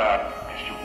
realizar este